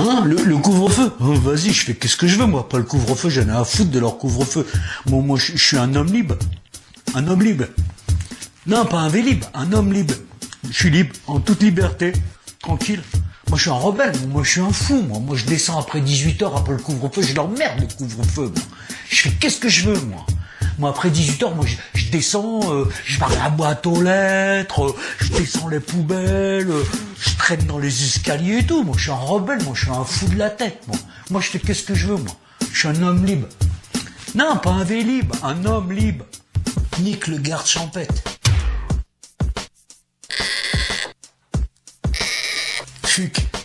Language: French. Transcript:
Hein, le, couvre-feu Oh, Vas-y, je fais qu'est-ce que je veux, moi. Pas le couvre-feu, j'en ai à foutre de leur couvre-feu. Moi, moi, je suis un homme libre. Un homme libre. Non, pas un vélib, un homme libre. Je suis libre, en toute liberté, tranquille. Moi, je suis un rebelle, moi, je suis un fou, moi. Moi, je descends après 18h, après le couvre-feu, je leur merde le couvre-feu. Je fais qu'est-ce que je veux, moi. Moi, après 18h, moi, je, descends, euh, je pars la boîte aux lettres, euh, je descends les poubelles, euh, je traîne dans les escaliers et tout. Moi, je suis un rebelle, moi, je suis un fou de la tête, moi. Moi, je fais qu'est-ce que je veux, moi. Je suis un homme libre. Non, pas un vélib, un homme libre. Nique le garde champêtre. Fuck.